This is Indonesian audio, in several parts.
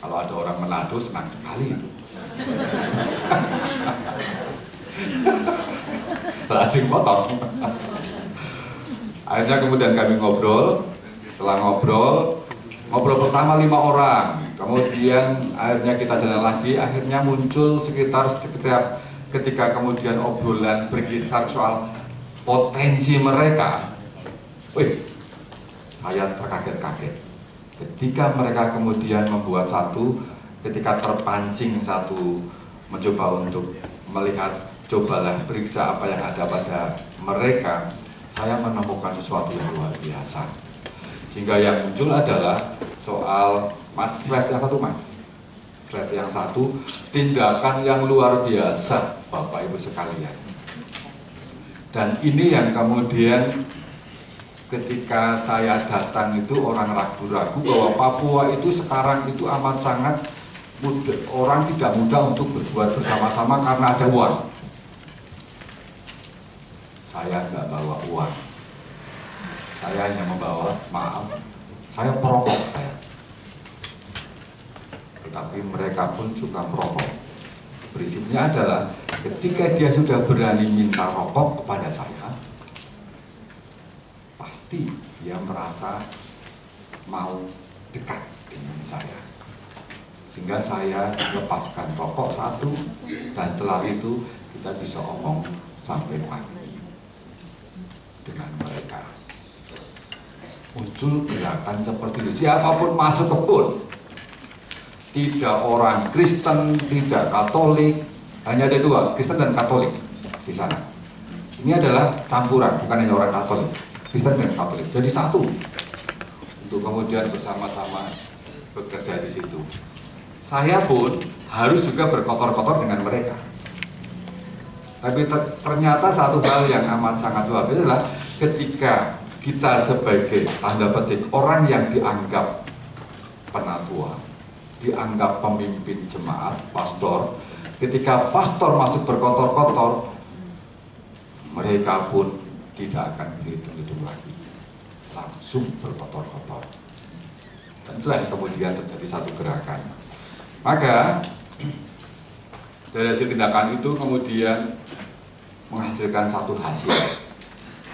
Kalau ada orang Manado senang sekali itu. Langsung potong. Akhirnya kemudian kami ngobrol, setelah ngobrol, ngobrol pertama lima orang, kemudian akhirnya kita jalan lagi, akhirnya muncul sekitar setiap ketika kemudian obrolan berkisar soal potensi mereka. Wih, saya terkaget-kaget. Ketika mereka kemudian membuat satu, ketika terpancing satu mencoba untuk melihat cobalah periksa apa yang ada pada mereka saya menemukan sesuatu yang luar biasa. Sehingga yang muncul adalah soal mas slide yang satu mas. Slide yang satu tindakan yang luar biasa bapak ibu sekalian. Dan ini yang kemudian ketika saya datang itu orang ragu-ragu bahwa Papua itu sekarang itu amat sangat mudah, orang tidak mudah untuk berbuat bersama-sama karena ada uang. Saya nggak bawa uang. Saya hanya membawa, maaf, saya perokok saya. Tetapi mereka pun juga merokok. Prinsipnya adalah ketika dia sudah berani minta rokok kepada saya, pasti dia merasa mau dekat dengan saya. Sehingga saya lepaskan rokok satu dan setelah itu kita bisa omong sampai pagi dengan mereka. Muncul gerakan seperti ini. Siapa pun masuk kebun tidak orang Kristen tidak Katolik hanya ada dua Kristen dan Katolik di sana. Ini adalah campuran bukan hanya orang Katolik Kristen dan Katolik. Jadi satu. Untuk kemudian bersama-sama bekerja di situ. Saya pun harus juga berkotor-kotor dengan mereka. Tapi ter ternyata satu hal yang amat sangat luar biasa adalah ketika kita sebagai tanda petik orang yang dianggap penatua, dianggap pemimpin jemaat, pastor, ketika pastor masuk berkotor-kotor, mereka pun tidak akan berhitung-hitung lagi, langsung berkotor-kotor. Dan itulah kemudian terjadi satu gerakan maka dari hasil tindakan itu kemudian menghasilkan satu hasil.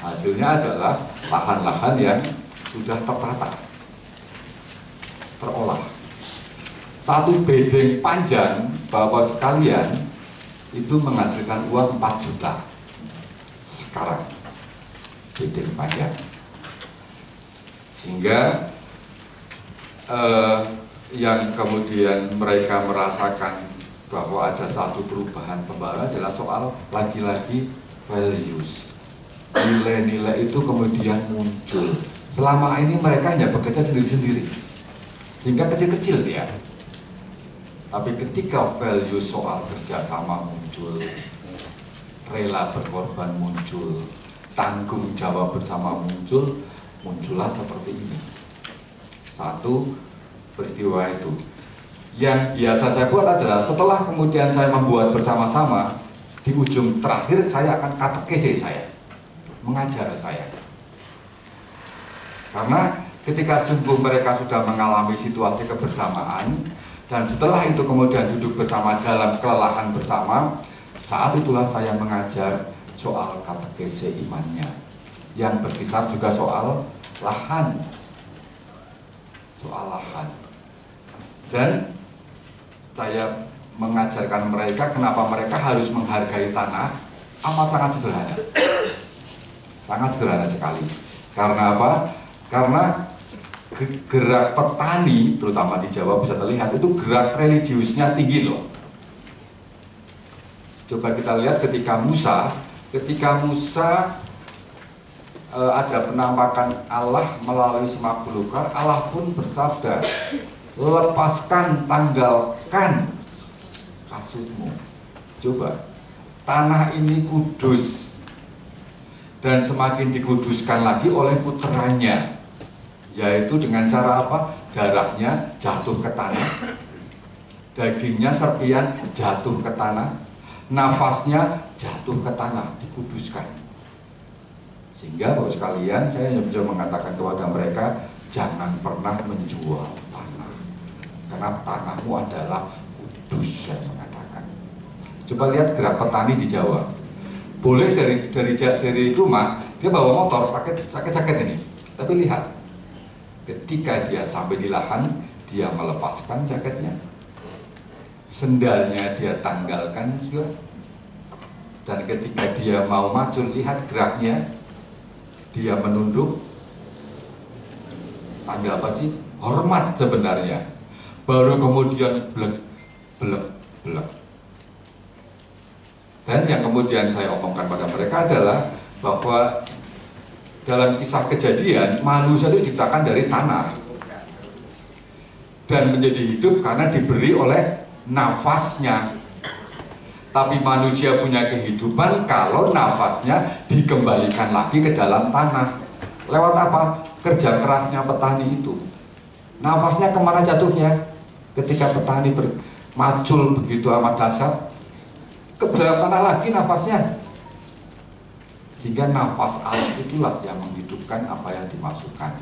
Hasilnya adalah lahan-lahan yang sudah tertata, terolah. Satu bedeng panjang Bapak sekalian itu menghasilkan uang 4 juta sekarang bedeng panjang. Sehingga eh, yang kemudian mereka merasakan bahwa ada satu perubahan pembawa adalah soal lagi-lagi values. Nilai-nilai itu kemudian muncul. Selama ini mereka hanya bekerja sendiri-sendiri. Sehingga kecil-kecil dia. Tapi ketika value soal kerjasama muncul rela berkorban muncul tanggung jawab bersama muncul muncullah seperti ini satu peristiwa itu. Yang biasa saya buat adalah setelah kemudian saya membuat bersama-sama, di ujung terakhir saya akan katekese saya, mengajar saya. Karena ketika sungguh mereka sudah mengalami situasi kebersamaan, dan setelah itu kemudian duduk bersama dalam kelelahan bersama, saat itulah saya mengajar soal katekese imannya, yang berkisar juga soal lahan, soal lahan. Dan saya mengajarkan mereka kenapa mereka harus menghargai tanah amat sangat sederhana. Sangat sederhana sekali. Karena apa? karena gerak petani terutama di Jawa bisa terlihat itu gerak religiusnya tinggi loh. Coba kita lihat ketika Musa ketika Musa e, ada penampakan Allah melalui semak belukar Allah pun bersabda lepaskan, tanggalkan kasutmu. Coba, tanah ini kudus dan semakin dikuduskan lagi oleh putranya, yaitu dengan cara apa? Darahnya jatuh ke tanah, dagingnya serpian jatuh ke tanah, nafasnya jatuh ke tanah, dikuduskan. Sehingga Bapak sekalian, saya bisa mengatakan kepada mereka, jangan pernah menjual karena tanahmu adalah kudus saya mengatakan. Coba lihat gerak petani di Jawa. Boleh dari dari dari rumah dia bawa motor pakai jaket-jaket ini. Tapi lihat, ketika dia sampai di lahan, dia melepaskan jaketnya. Sendalnya dia tanggalkan juga. Dan ketika dia mau maju, lihat geraknya, dia menunduk. Tanda apa sih? Hormat sebenarnya. Baru kemudian blek, blek, blek. Dan yang kemudian saya omongkan pada mereka adalah bahwa dalam kisah kejadian manusia itu diciptakan dari tanah dan menjadi hidup karena diberi oleh nafasnya tapi manusia punya kehidupan kalau nafasnya dikembalikan lagi ke dalam tanah lewat apa? kerja kerasnya petani itu nafasnya ke mana jatuhnya? ketika petani macul begitu amat dasar ke dalam tanah lagi nafasnya sehingga nafas Allah itulah yang menghidupkan apa yang dimasukkan.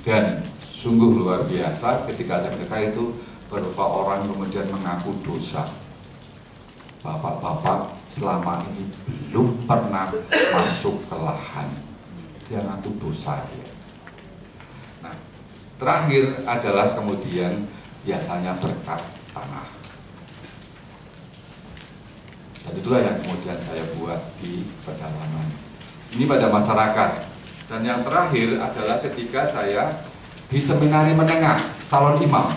Dan sungguh luar biasa ketika saya itu beberapa orang kemudian mengaku dosa. Bapak-bapak selama ini belum pernah masuk ke lahan. Dia ngaku dosa dia. Nah, terakhir adalah kemudian biasanya berkat tanah. Dan itulah yang kemudian saya buat di pedalaman. Ini pada masyarakat. Dan yang terakhir adalah ketika saya di seminari menengah calon imam.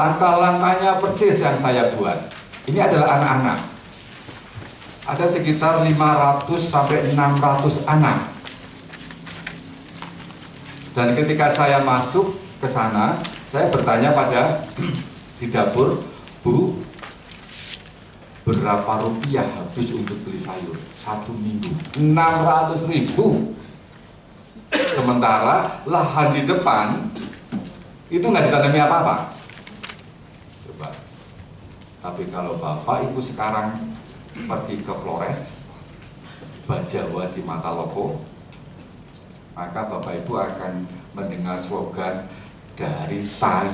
Langkah-langkahnya persis yang saya buat. Ini adalah anak-anak. Ada sekitar 500 sampai 600 anak. Dan ketika saya masuk ke sana, saya bertanya pada di dapur, Bu, berapa rupiah habis untuk beli sayur satu minggu 600 ribu sementara lahan di depan itu nggak ditanami apa-apa tapi kalau bapak ibu sekarang pergi ke Flores Bajawa di mata loko maka bapak ibu akan mendengar slogan dari tai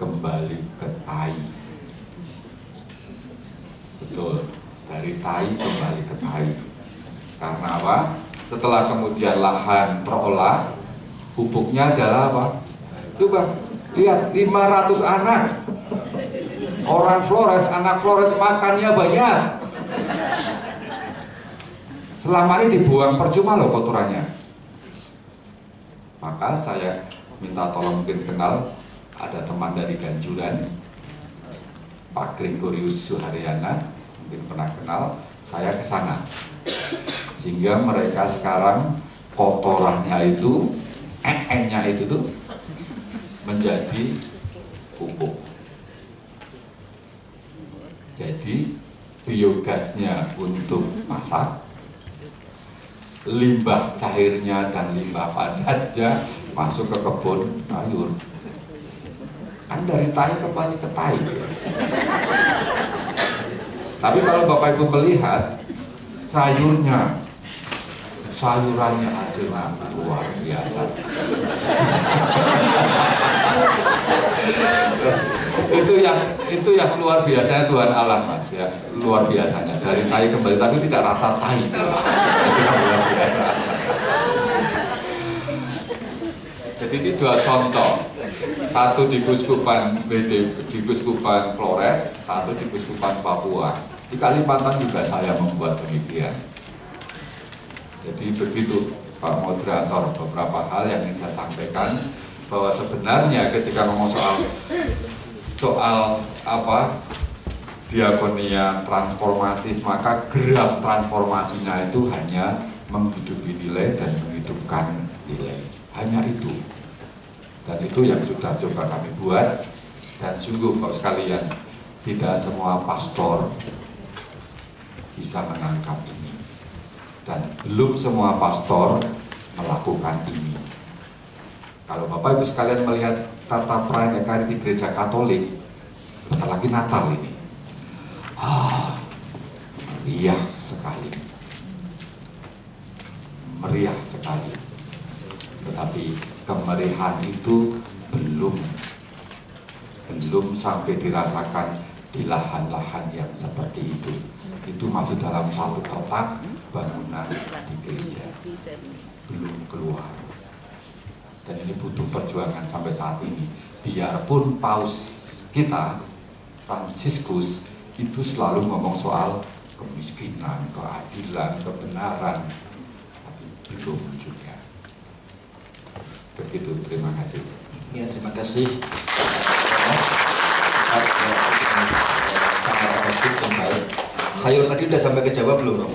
kembali ke tai Betul, dari tai kembali ke tai. Karena apa? Setelah kemudian lahan terolah, pupuknya adalah apa? Coba lihat 500 anak. Orang Flores, anak Flores makannya banyak. Selama ini dibuang percuma loh kotorannya. Maka saya minta tolong mungkin kenal ada teman dari Ganjuran Pak Gregorius Suharyana mungkin pernah kenal saya ke sana sehingga mereka sekarang kotorannya itu nya itu tuh menjadi pupuk jadi biogasnya untuk masak limbah cairnya dan limbah padatnya masuk ke kebun sayur kan dari tai ke ke tai tapi kalau Bapak Ibu melihat sayurnya, sayurannya hasilnya luar biasa. Itu yang itu yang luar biasanya Tuhan Allah mas ya. Luar biasanya. Dari tai kembali tapi tidak rasa tai. Itu yang luar biasa. Jadi ini dua contoh. Satu di Kuskupan di Kuskupan Flores, satu di Kuskupan Papua. Di Kalimantan juga saya membuat demikian. Jadi begitu Pak Moderator beberapa hal yang ingin saya sampaikan bahwa sebenarnya ketika ngomong soal soal apa diakonia transformatif maka gerak transformasinya itu hanya menghidupi nilai dan menghidupkan nilai. Hanya itu. Dan itu yang sudah coba kami buat. Dan sungguh kalau sekalian tidak semua pastor bisa menangkap ini. Dan belum semua pastor melakukan ini kalau Bapak Ibu sekalian melihat tata perayaan di gereja Katolik bentar lagi Natal ini ah meriah sekali meriah sekali tetapi kemerihan itu belum belum sampai dirasakan di lahan-lahan yang seperti itu. Itu masih dalam satu kotak bangunan di gereja, belum keluar. Dan ini butuh perjuangan sampai saat ini. Biarpun paus kita, Fransiskus, itu selalu ngomong soal kemiskinan, keadilan, kebenaran, tapi belum juga. Begitu, terima kasih. Ya, terima kasih. Sangat efektif dan baik. Sayur tadi udah sampai ke Jawa belum?